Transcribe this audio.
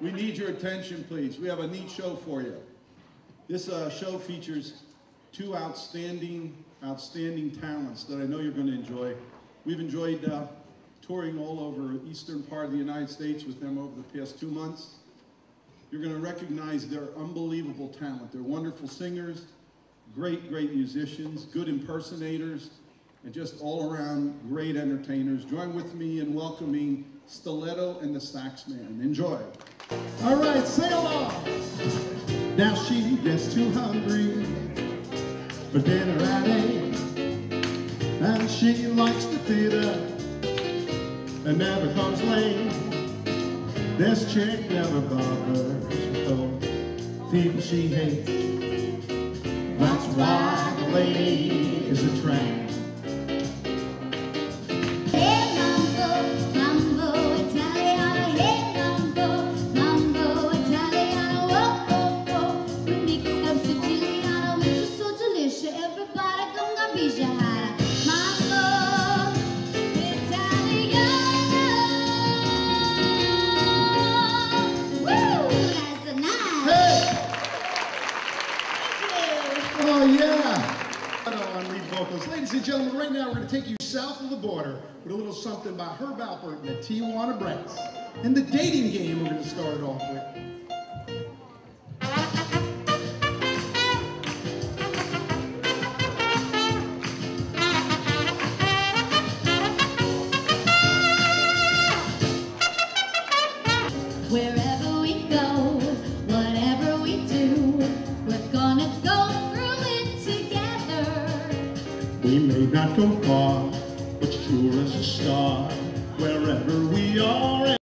We need your attention, please. We have a neat show for you. This uh, show features two outstanding, outstanding talents that I know you're going to enjoy. We've enjoyed uh, touring all over the eastern part of the United States with them over the past two months. You're going to recognize their unbelievable talent. They're wonderful singers, great, great musicians, good impersonators, and just all around great entertainers. Join with me in welcoming Stiletto and the Saxman. Enjoy. All right, sing along. Now she gets too hungry for dinner at eight, and she likes the theater and never comes late. This chick never bothers with people she hates. That's why the lady is a tramp. Oh, yeah! On lead vocals. Ladies and gentlemen, right now we're going to take you south of the border with a little something by Herb Alpert and the Tijuana Brass. And the dating game we're going to start it off with. Wherever we go, whatever we do, we're gonna We may not go far, but sure as a star, wherever we are.